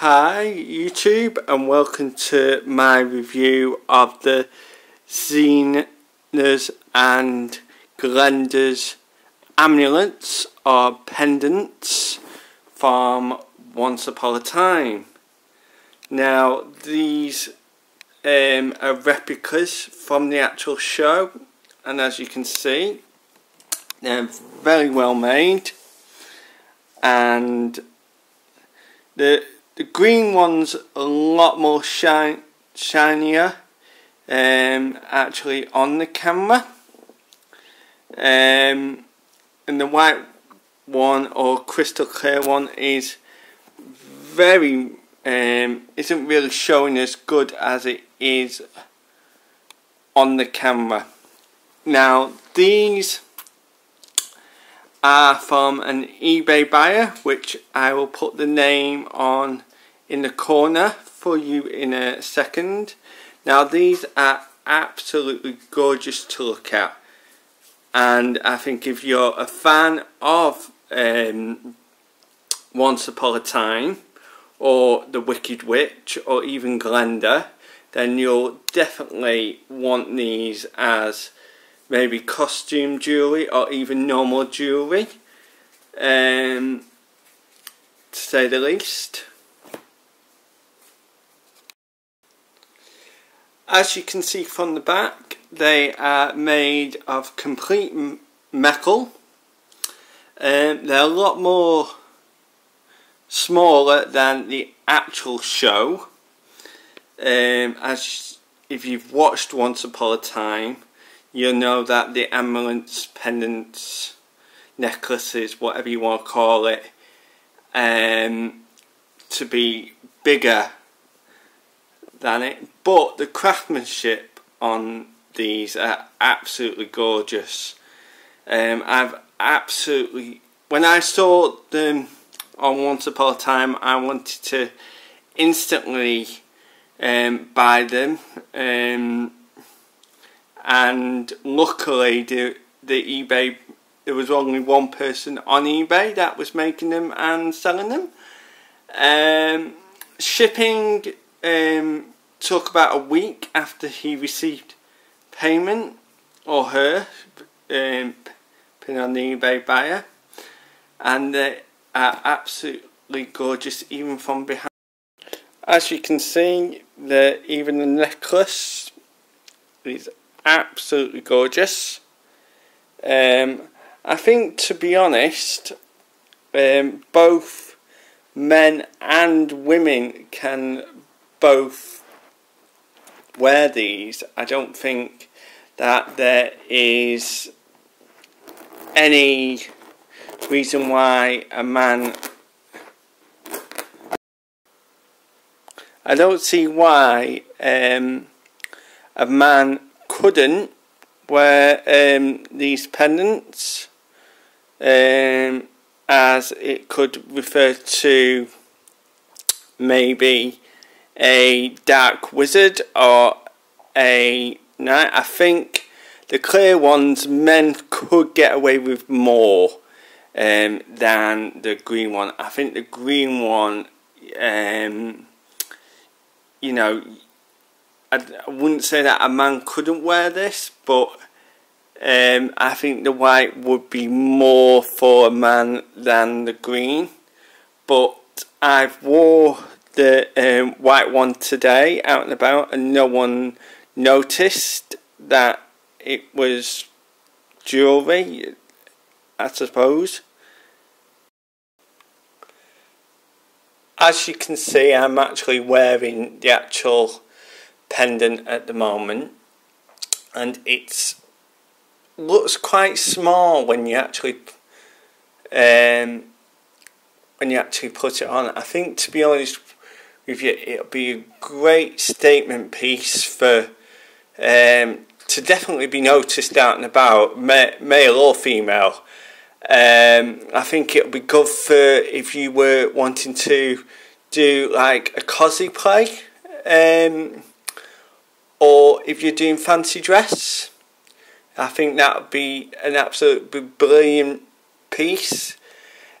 Hi YouTube and welcome to my review of the Zelena's and Glinda's amulets or pendants from Once Upon a Time. Now these um, are replicas from the actual show and as you can see they're very well made and the the green one's a lot more shine, shinier um, actually on the camera. Um, and the white one or crystal clear one is very um, isn't really showing as good as it is on the camera. Now these are from an eBay buyer which I will put the name on in the corner for you in a second. Now these are absolutely gorgeous to look at and I think if you're a fan of um, Once Upon a Time or The Wicked Witch or even Glinda then you'll definitely want these as maybe costume jewellery or even normal jewellery um, to say the least. As you can see from the back, they are made of complete metal. Um, they're a lot more smaller than the actual show. Um, as if you've watched Once Upon a Time, you'll know that the amulets, pendants, necklaces, whatever you want to call it, um, to be bigger than it. But the craftsmanship on these are absolutely gorgeous. Um, I've absolutely, when I saw them on Once Upon a Time, I wanted to instantly um, buy them. Um, and luckily, the, the eBay, there was only one person on eBay that was making them and selling them. Um, shipping um, took about a week after he received payment or her um, pin on the eBay buyer. And they are absolutely gorgeous even from behind. As you can see the even the necklace. Is absolutely gorgeous. Um, I think to be honest um, both men and women can both wear these, I don't think that there is any reason why a man I don't see why um, a man couldn't wear um, these pendants um, as it could refer to maybe a dark wizard or a knight. I think the clear ones men could get away with more um, than the green one. I think the green one, um, you know, I, I, wouldn't say that a man couldn't wear this, but um, I think the white would be more for a man than the green. But I've wore the um, white one today out and about and no one noticed that it was jewellery, I suppose. As you can see I'm actually wearing the actual pendant at the moment and it looks quite small when you actually um, when you actually put it on. I think to be honest with you, it'll be a great statement piece for um, to definitely be noticed out and about, male or female. Um, I think it'll be good for if you were wanting to do like a cosplay, um, or if you're doing fancy dress. I think that would be an absolutely brilliant piece.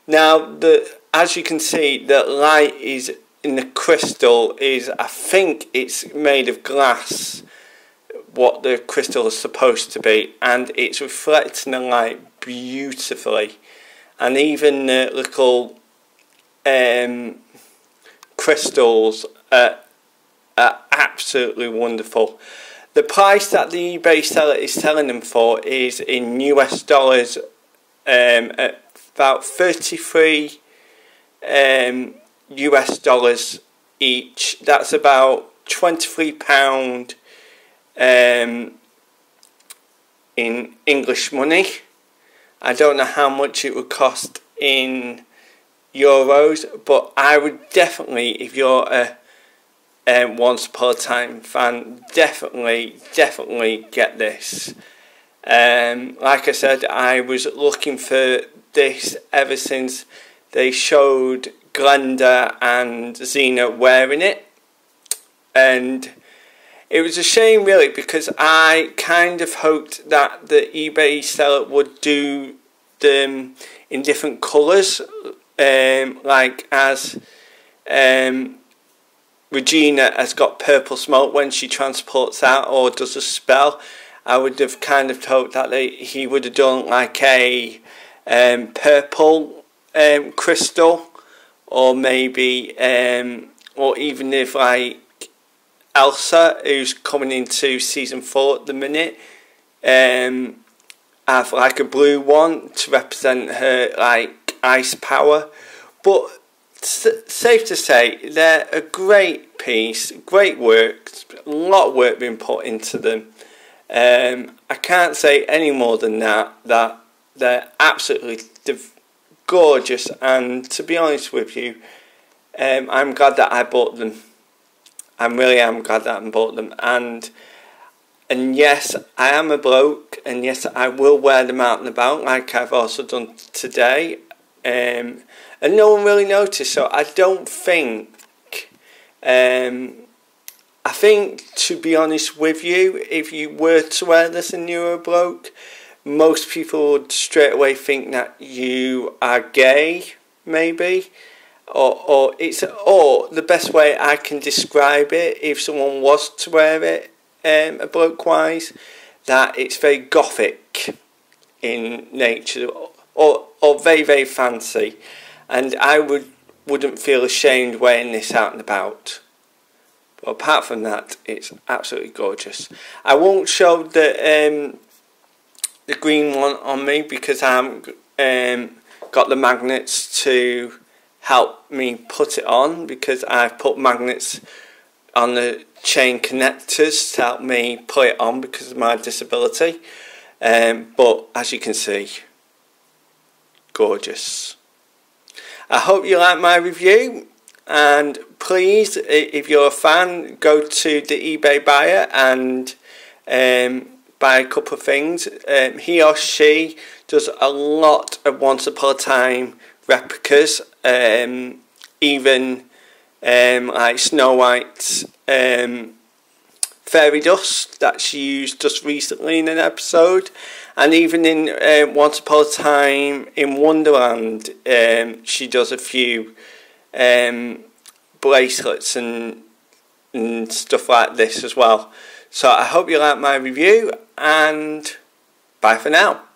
Now, the as you can see, the light is in the crystal is I think it's made of glass what the crystal is supposed to be and it's reflecting the light beautifully and even the little um, crystals are, are absolutely wonderful. The price that the eBay seller is selling them for is in US dollars um, at about 33 um, US dollars each. That's about £23 um, in English money. I don't know how much it would cost in euros, but I would definitely, if you're a um, Once Upon a Time fan, definitely, definitely get this. Um, like I said, I was looking for this ever since they showed Glinda and Zelena wearing it, and it was a shame really because I kind of hoped that the eBay seller would do them in different colours, um, like as um, Regina has got purple smoke when she transports out or does a spell. I would have kind of hoped that they, he would have done like a um, purple um, crystal or maybe um, or even if like Elsa, who's coming into season four at the minute, um, have like a blue one to represent her like ice power. But safe to say, they're a great piece, great work, a lot of work being put into them. Um, I can't say any more than that. That they're absolutely gorgeous, and to be honest with you, um, I'm glad that I bought them. I really am glad that I bought them. And and yes, I am a bloke, and yes, I will wear them out and about, like I've also done today. Um, and no one really noticed, so I don't think. Um, I think, to be honest with you, if you were to wear this and you were a bloke, most people would straight away think that you are gay, maybe. Or or it's or the best way I can describe it if someone was to wear it um, a bloke wise that it's very gothic in nature or or very very fancy. And I would wouldn't feel ashamed wearing this out and about. But apart from that it's absolutely gorgeous. I won't show the um, the green one on me because I'm um, got the magnets to help me put it on because I've put magnets on the chain connectors to help me put it on because of my disability. Um, but as you can see, gorgeous. I hope you like my review and please if you're a fan go to the eBay buyer and um, buy a couple of things. Um, he or she does a lot of Once Upon a Time replicas, um, even um, like Snow White's um, fairy dust that she used just recently in an episode, and even in uh, Once Upon a Time in Wonderland, um, she does a few um, bracelets and and stuff like this as well. So I hope you like my review and bye for now.